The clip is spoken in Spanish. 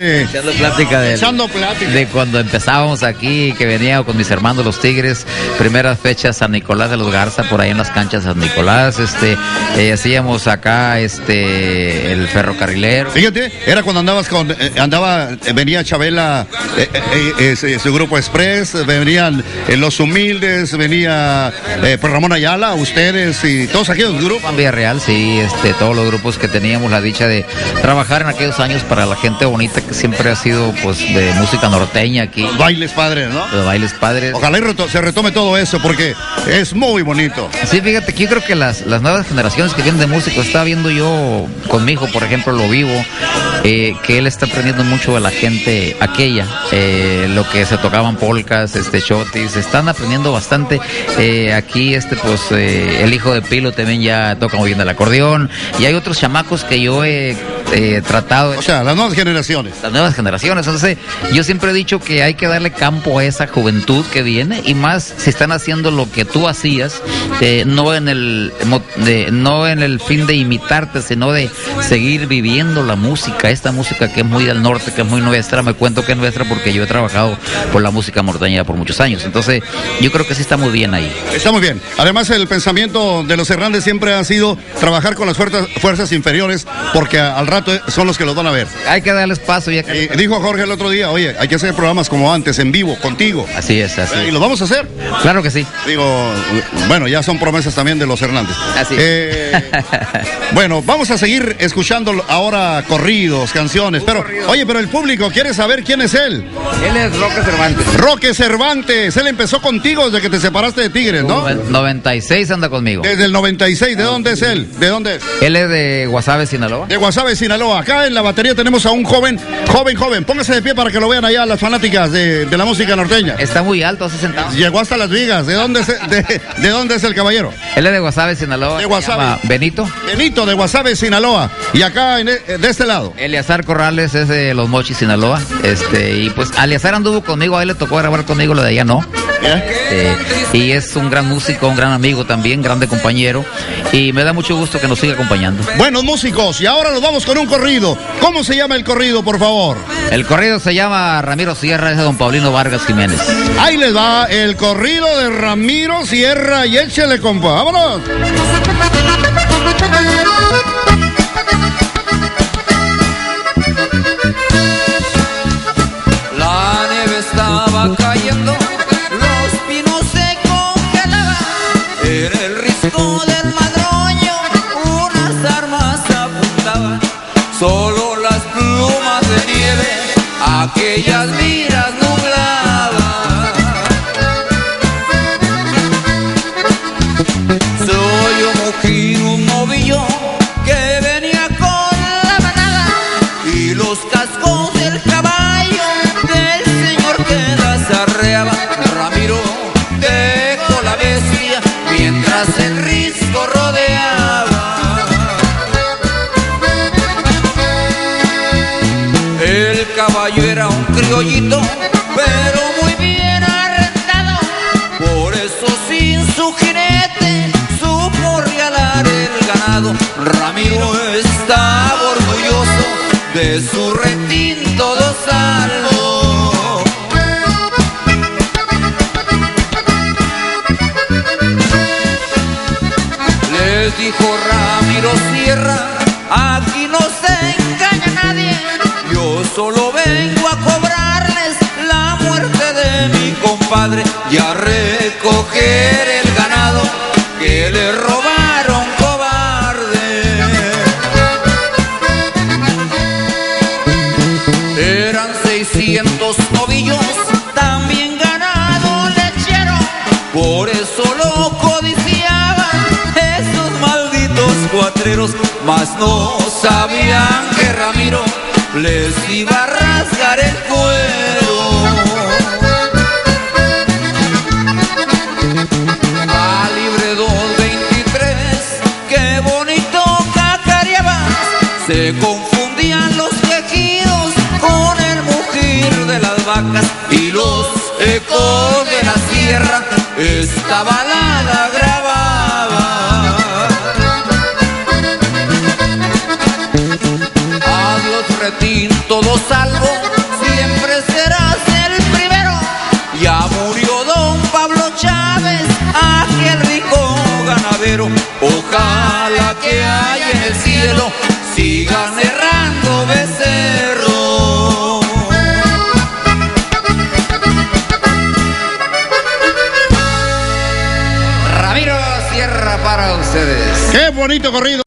Echando plática, de, Echando plática. de cuando empezábamos aquí, que venía con mis hermanos los Tigres, primeras fechas San Nicolás de los Garza, por ahí en las canchas San Nicolás, este, eh, hacíamos acá este el ferrocarrilero. Fíjate, era cuando andabas con, eh, andaba, eh, venía Chabela, su grupo Express, venían Los Humildes, venía eh, pues Ramón Ayala, ustedes y todos aquellos grupos. Juan Villarreal, sí, este, todos los grupos que teníamos la dicha de trabajar en aquellos años para la gente bonita que siempre ha sido pues de música norteña aquí, Los bailes padres, ¿no? de bailes padres. Ojalá y reto- se retome todo eso porque es muy bonito. Sí, fíjate que yo creo que las, las nuevas generaciones que vienen de músicos, estaba viendo yo con mi hijo, por ejemplo, lo vivo, eh, que él está aprendiendo mucho de la gente aquella, eh, lo que se tocaban polcas, este chotis, están aprendiendo bastante. Eh, aquí, este, pues, eh, el hijo de Pilo también ya toca muy bien el acordeón, y hay otros chamacos que yo he eh, tratado O sea, las nuevas generaciones. las nuevas generaciones. Entonces, yo siempre he dicho que hay que darle campo a esa juventud que viene y más si están haciendo lo que tú hacías, no en el de- no en el fin de imitarte, sino de seguir viviendo la música, esta música que es muy del norte, que es muy nuestra. Me cuento que es nuestra porque yo he trabajado por la música mortaña por muchos años. Entonces, yo creo que sí está muy bien ahí. Está muy bien. Además, el pensamiento de los Hernández siempre ha sido trabajar con las fuerzas, fuerzas inferiores porque al rato son los que los van a ver. Hay que darles paso ya que... Y dijo Jorge el otro día, oye, hay que hacer programas como antes, en vivo, contigo. Así es, así. Y los vamos a hacer. Claro que sí. Digo, bueno, ya son promesas también de los Hernández. Así. Eh, bueno, vamos a seguir escuchando ahora corridos, canciones. Pero, oye, pero el público quiere saber quién es él. Él es Roque Cervantes. Roque Cervantes, él empezó contigo desde que te separaste de Tigres, ¿no? 96 anda conmigo. Desde el 96, ¿de dónde es él? ¿De dónde es? Él es de Guasave, Sinaloa. De Guasave, Sinaloa. Acá en la batería tenemos a un joven, joven, joven. Póngase de pie para que lo vean allá las fanáticas de, de la música norteña. Está muy alto, así sentado. Llegó hasta las vigas. ¿De dónde es, de, de dónde es el caballero? Él es de Guasave, Sinaloa. De Guasave. Benito. Benito de Guasave, Sinaloa. Y acá en e- de este lado. Eleazar Corrales es de Los Mochis, Sinaloa. Este, y pues Eleazar anduvo conmigo, a él le tocó grabar conmigo, lo de allá no. Este, y es un gran músico, un gran amigo también, grande compañero. Y me da mucho gusto que nos siga acompañando. Buenos músicos. Y ahora nos vamos con un corrido. ¿Cómo se llama el corrido, por favor? El corrido se llama Ramiro Sierra, es de don Paulino Vargas Jiménez. Ahí les va el corrido de Ramiro Sierra y échele, compa. ¡Vámonos! Aquellas miras nublaban. Soy un mujín, un que venía con la manada y los cascos Caballo era un criollito, pero muy bien arrendado. Por eso sin su jinete supo regalar el ganado. Ramiro estaba orgulloso de su retín todo salvo. Les dijo Ramiro Sierra, aquí no se engaña nadie. Solo vengo a cobrarles la muerte de mi compadre y a recoger el ganado que le robaron cobarde. Eran 600 novillos, también ganado lechero. Por eso lo codiciaban esos malditos cuatreros. Mas no sabían que les iba a rasgar el cuero. Calibre 223, qué bonito cacareaba. Se confundían los quejidos con el mugir de las vacas y los ecos de la sierra. Esta balada todo salvo serás el primero. Ya murió don Pablo Chávez, aquel rico ganadero. Ojalá que haya en el cielo sigan errando becerros. Ramiro Sierra para ustedes. Qué bonito corrido.